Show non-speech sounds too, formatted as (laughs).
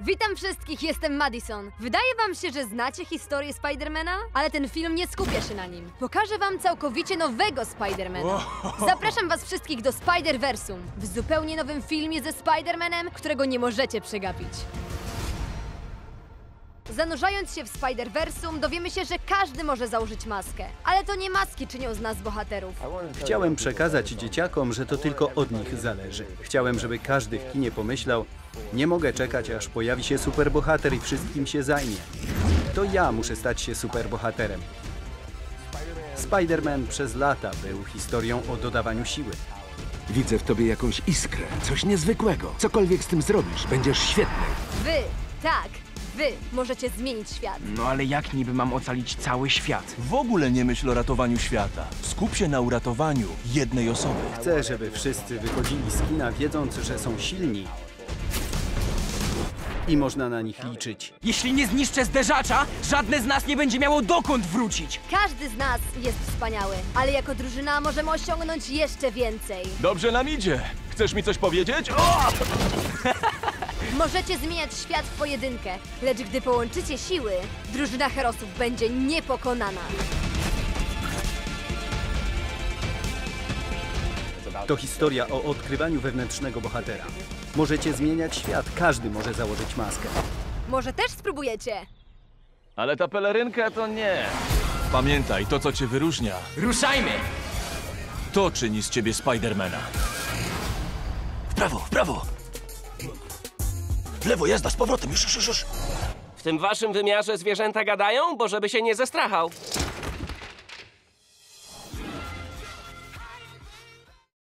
Witam wszystkich, jestem Madison. Wydaje wam się, że znacie historię Spidermana? Ale ten film nie skupia się na nim. Pokażę wam całkowicie nowego Spidermana. Zapraszam was wszystkich do Spider-Versum. W zupełnie nowym filmie ze Spidermanem, którego nie możecie przegapić. Zanurzając się w Spider-Versum, dowiemy się, że każdy może założyć maskę. Ale to nie maski czynią z nas bohaterów. Chciałem przekazać dzieciakom, że to tylko od nich zależy. Chciałem, żeby każdy w kinie pomyślał, nie mogę czekać, aż pojawi się superbohater i wszystkim się zajmie. To ja muszę stać się superbohaterem. Spider-Man przez lata był historią o dodawaniu siły. Widzę w tobie jakąś iskrę, coś niezwykłego. Cokolwiek z tym zrobisz, będziesz świetny. Wy, tak, wy możecie zmienić świat. No ale jak niby mam ocalić cały świat? W ogóle nie myśl o ratowaniu świata. Skup się na uratowaniu jednej osoby. Chcę, żeby wszyscy wychodzili z kina wiedząc, że są silni i można na nich liczyć. Jeśli nie zniszczę zderzacza, żadne z nas nie będzie miało dokąd wrócić. Każdy z nas jest wspaniały, ale jako drużyna możemy osiągnąć jeszcze więcej. Dobrze nam idzie. Chcesz mi coś powiedzieć? O! (laughs) Możecie zmieniać świat w pojedynkę, lecz gdy połączycie siły, drużyna herosów będzie niepokonana. To historia o odkrywaniu wewnętrznego bohatera. Możecie zmieniać świat, każdy może założyć maskę. Może też spróbujecie? Ale ta pelerynka to nie. Pamiętaj, to co cię wyróżnia, Ruszajmy! to czyni z ciebie Spidermana. W prawo, w prawo! W lewo, jazda, z powrotem, już, już, już. W tym waszym wymiarze zwierzęta gadają, bo żeby się nie zestrachał.